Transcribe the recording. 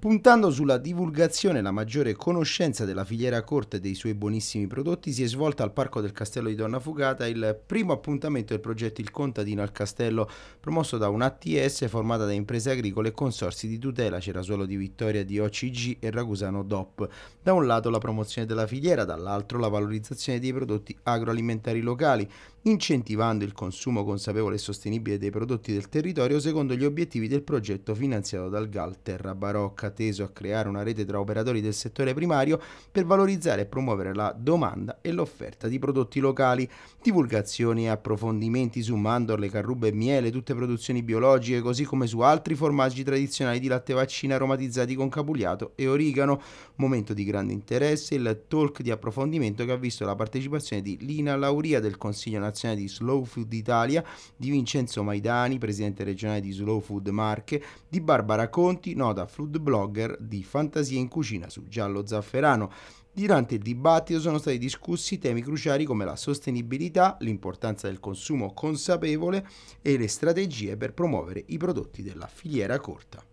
Puntando sulla divulgazione e la maggiore conoscenza della filiera corta e dei suoi buonissimi prodotti, si è svolta al Parco del Castello di Donna Fugata il primo appuntamento del progetto Il Contadino al Castello, promosso da un ATS formata da imprese agricole e consorsi di tutela Cerasuolo di Vittoria di OCG e Ragusano DOP. Da un lato la promozione della filiera, dall'altro la valorizzazione dei prodotti agroalimentari locali, incentivando il consumo consapevole e sostenibile dei prodotti del territorio secondo gli obiettivi del progetto finanziato dal GAL Terra Barocca teso a creare una rete tra operatori del settore primario per valorizzare e promuovere la domanda e l'offerta di prodotti locali, divulgazioni e approfondimenti su mandorle, carrube e miele, tutte produzioni biologiche, così come su altri formaggi tradizionali di latte vaccino aromatizzati con capugliato e origano. Momento di grande interesse il talk di approfondimento che ha visto la partecipazione di Lina Lauria del Consiglio nazionale di Slow Food Italia, di Vincenzo Maidani, presidente regionale di Slow Food Marche, di Barbara Conti, nota food blog blogger di fantasia in cucina su Giallo Zafferano. Durante il dibattito sono stati discussi temi cruciali come la sostenibilità, l'importanza del consumo consapevole e le strategie per promuovere i prodotti della filiera corta.